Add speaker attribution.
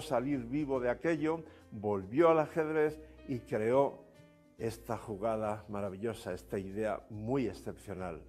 Speaker 1: salir vivo de aquello, volvió al ajedrez y creó esta jugada maravillosa, esta idea muy excepcional.